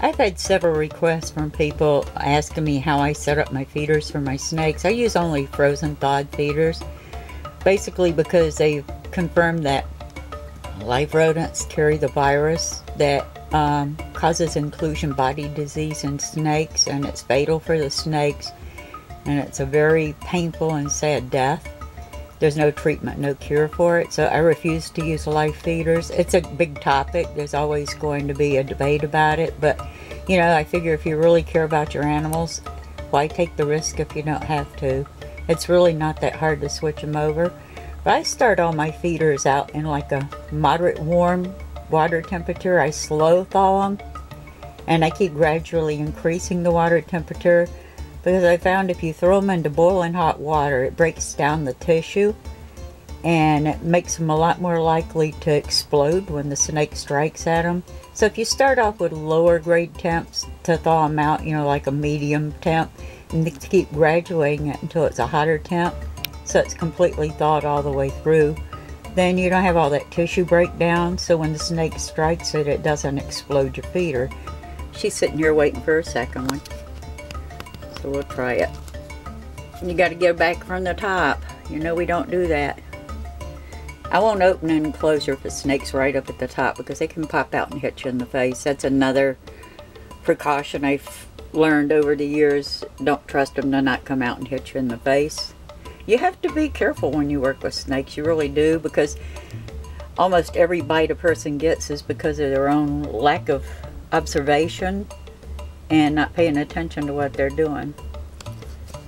I've had several requests from people asking me how I set up my feeders for my snakes. I use only frozen thawed feeders, basically because they've confirmed that live rodents carry the virus that um, causes inclusion body disease in snakes and it's fatal for the snakes and it's a very painful and sad death. There's no treatment, no cure for it, so I refuse to use live feeders. It's a big topic. There's always going to be a debate about it, but you know, I figure if you really care about your animals, why take the risk if you don't have to? It's really not that hard to switch them over. But I start all my feeders out in like a moderate warm water temperature. I slow thaw them and I keep gradually increasing the water temperature because I found if you throw them into boiling hot water, it breaks down the tissue and it makes them a lot more likely to explode when the snake strikes at them. So if you start off with lower grade temps to thaw them out, you know, like a medium temp, and keep graduating it until it's a hotter temp, so it's completely thawed all the way through, then you don't have all that tissue breakdown, so when the snake strikes it, it doesn't explode your feeder. She's sitting here waiting for a second one. So we'll try it. You got to go back from the top. You know we don't do that. I won't open an enclosure if the snake's right up at the top because they can pop out and hit you in the face. That's another precaution I've learned over the years. Don't trust them to not come out and hit you in the face. You have to be careful when you work with snakes. You really do because almost every bite a person gets is because of their own lack of observation and not paying attention to what they're doing.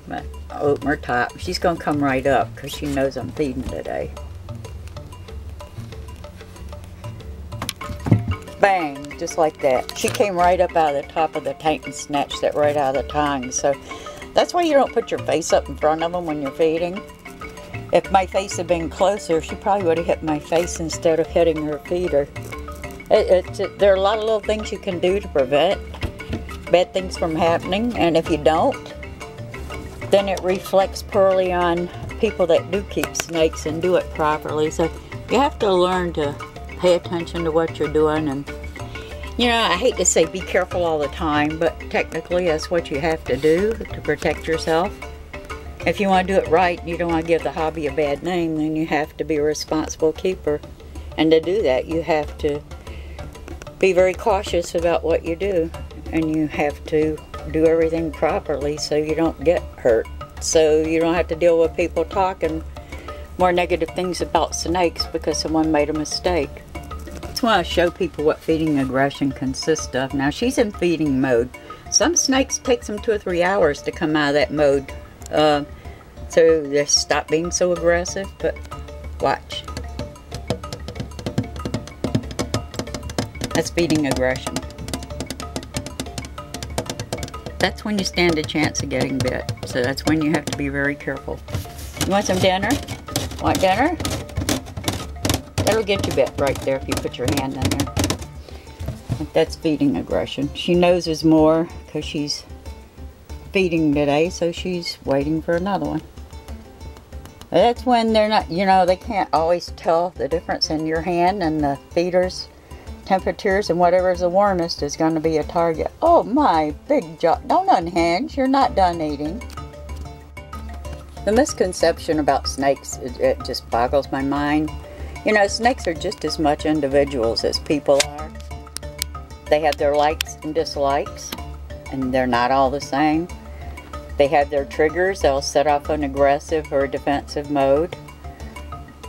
But oh, open her top. She's going to come right up because she knows I'm feeding today. Bang, just like that. She came right up out of the top of the tank and snatched that right out of the tongue. So that's why you don't put your face up in front of them when you're feeding. If my face had been closer, she probably would have hit my face instead of hitting her feeder. It, it, there are a lot of little things you can do to prevent bad things from happening and if you don't then it reflects poorly on people that do keep snakes and do it properly so you have to learn to pay attention to what you're doing and you know I hate to say be careful all the time but technically that's what you have to do to protect yourself if you want to do it right you don't want to give the hobby a bad name then you have to be a responsible keeper and to do that you have to be very cautious about what you do and you have to do everything properly so you don't get hurt. So you don't have to deal with people talking more negative things about snakes because someone made a mistake. That's why I show people what feeding aggression consists of. Now she's in feeding mode. Some snakes takes them two or three hours to come out of that mode. Uh, so they stop being so aggressive, but watch. That's feeding aggression that's when you stand a chance of getting bit. So that's when you have to be very careful. You want some dinner? Want dinner? That'll get you bit right there if you put your hand in there. That's feeding aggression. She noses more because she's feeding today, so she's waiting for another one. That's when they're not, you know, they can't always tell the difference in your hand and the feeders temperatures and whatever's the warmest is going to be a target. Oh my big jaw. Don't unhinge. You're not done eating. The misconception about snakes, it, it just boggles my mind. You know, snakes are just as much individuals as people are. They have their likes and dislikes, and they're not all the same. They have their triggers. They'll set off an aggressive or defensive mode.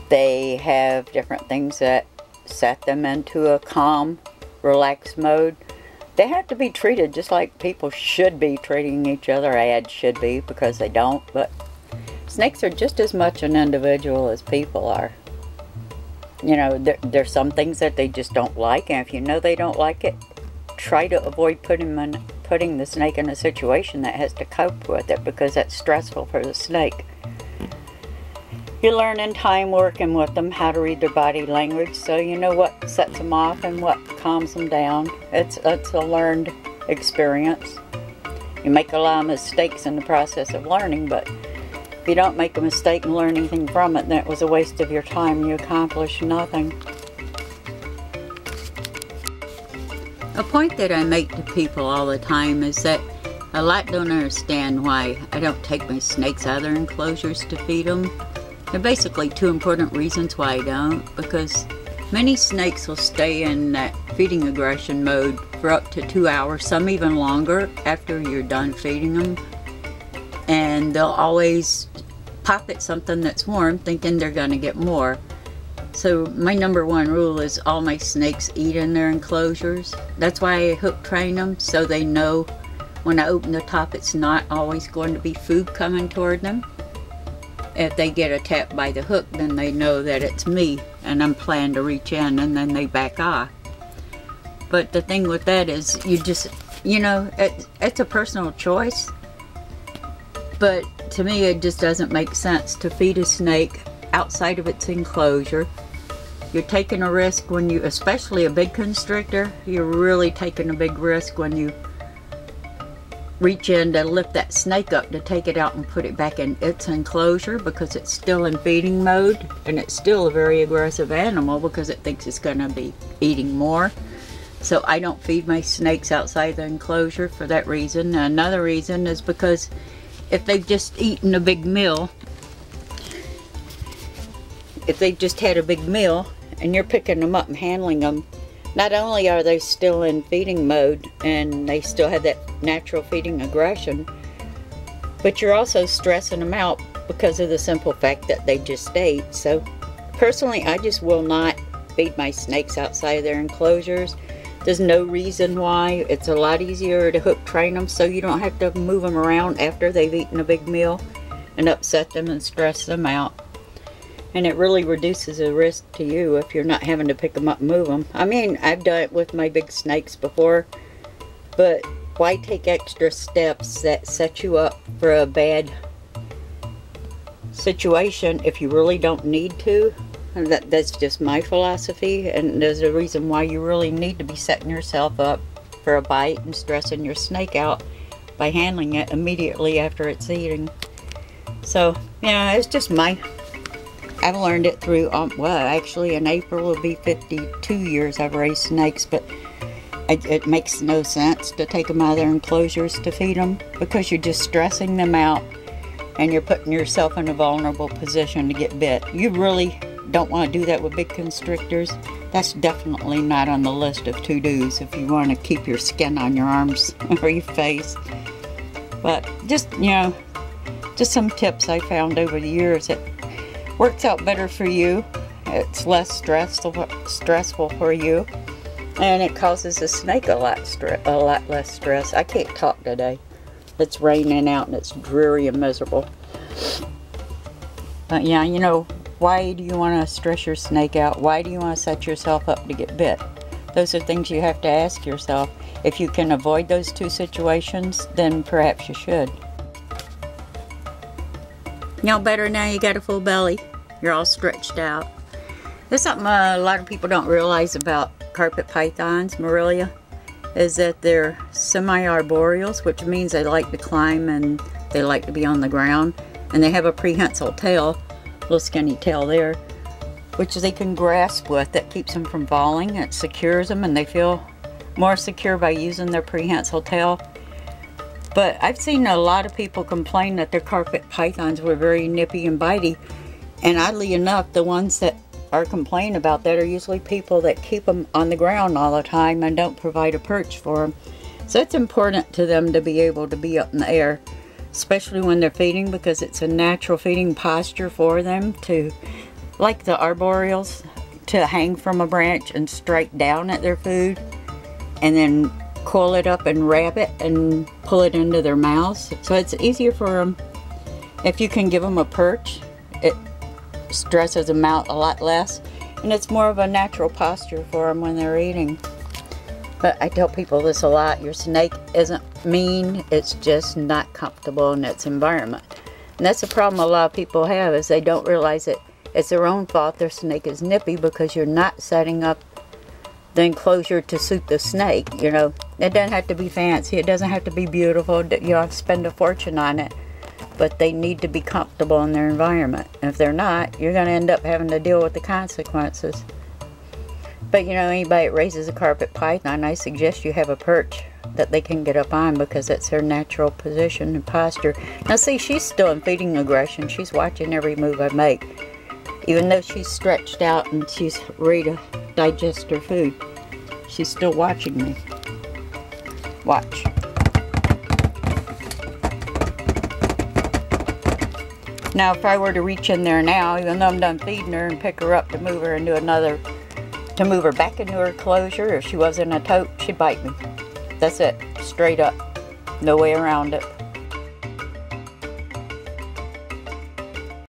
They have different things that set them into a calm, relaxed mode. They have to be treated just like people should be treating each other. Ads should be because they don't, but snakes are just as much an individual as people are. You know, there, there's some things that they just don't like, and if you know they don't like it, try to avoid putting, in, putting the snake in a situation that has to cope with it because that's stressful for the snake. You learn in time working with them how to read their body language so you know what sets them off and what calms them down. It's, it's a learned experience. You make a lot of mistakes in the process of learning, but you don't make a mistake and learn anything from it, then it was a waste of your time. You accomplish nothing. A point that I make to people all the time is that a lot don't understand why I don't take my snakes out of their enclosures to feed them. There are basically two important reasons why I don't, because many snakes will stay in that feeding aggression mode for up to two hours, some even longer after you're done feeding them. And they'll always pop at something that's warm thinking they're going to get more. So my number one rule is all my snakes eat in their enclosures. That's why I hook train them so they know when I open the top, it's not always going to be food coming toward them. If they get attacked by the hook, then they know that it's me and I'm planning to reach in and then they back off. But the thing with that is you just, you know, it, it's a personal choice. But to me, it just doesn't make sense to feed a snake outside of its enclosure. You're taking a risk when you, especially a big constrictor, you're really taking a big risk when you reach in to lift that snake up to take it out and put it back in its enclosure because it's still in feeding mode and it's still a very aggressive animal because it thinks it's going to be eating more. So I don't feed my snakes outside the enclosure for that reason. Another reason is because if they've just eaten a big meal, if they've just had a big meal and you're picking them up and handling them not only are they still in feeding mode and they still have that natural feeding aggression, but you're also stressing them out because of the simple fact that they just ate. So personally, I just will not feed my snakes outside of their enclosures. There's no reason why. It's a lot easier to hook train them so you don't have to move them around after they've eaten a big meal and upset them and stress them out and it really reduces the risk to you if you're not having to pick them up and move them. I mean, I've done it with my big snakes before, but why take extra steps that set you up for a bad situation if you really don't need to? That, that's just my philosophy, and there's a reason why you really need to be setting yourself up for a bite and stressing your snake out by handling it immediately after it's eating. So, yeah, it's just my I've learned it through, um, well, actually in April will be 52 years I've raised snakes, but it, it, makes no sense to take them out of their enclosures to feed them because you're just stressing them out and you're putting yourself in a vulnerable position to get bit. You really don't want to do that with big constrictors. That's definitely not on the list of to-dos if you want to keep your skin on your arms or your face. But just, you know, just some tips I found over the years that works out better for you. It's less stressful stressful for you, and it causes the snake a lot a lot less stress. I can't talk today. It's raining out and it's dreary and miserable. But yeah, you know, why do you want to stress your snake out? Why do you want to set yourself up to get bit? Those are things you have to ask yourself. If you can avoid those two situations, then perhaps you should. Y'all better now you got a full belly. You're all stretched out. There's something uh, a lot of people don't realize about carpet pythons, Morelia, is that they're semi-arboreals, which means they like to climb and they like to be on the ground. And they have a prehensile tail, little skinny tail there, which they can grasp with that keeps them from falling. It secures them and they feel more secure by using their prehensile tail. But I've seen a lot of people complain that their carpet pythons were very nippy and bitey. And oddly enough, the ones that are complaining about that are usually people that keep them on the ground all the time and don't provide a perch for them. So it's important to them to be able to be up in the air, especially when they're feeding because it's a natural feeding posture for them to, like the arboreals, to hang from a branch and strike down at their food and then coil it up and wrap it and pull it into their mouths. So it's easier for them if you can give them a perch. It stresses them out a lot less and it's more of a natural posture for them when they're eating. But I tell people this a lot, your snake isn't mean, it's just not comfortable in its environment. And that's the problem a lot of people have is they don't realize that it's their own fault their snake is nippy because you're not setting up the enclosure to suit the snake, you know. It doesn't have to be fancy, it doesn't have to be beautiful, you don't have to spend a fortune on it but they need to be comfortable in their environment. And if they're not, you're going to end up having to deal with the consequences. But you know, anybody that raises a carpet python, I suggest you have a perch that they can get up on because that's their natural position and posture. Now see, she's still in feeding aggression. She's watching every move I make. Even though she's stretched out and she's ready to digest her food, she's still watching me. Watch. Now if I were to reach in there now, even though I'm done feeding her and pick her up to move her into another, to move her back into her closure, if she was in a tote, she'd bite me. That's it, straight up. No way around it.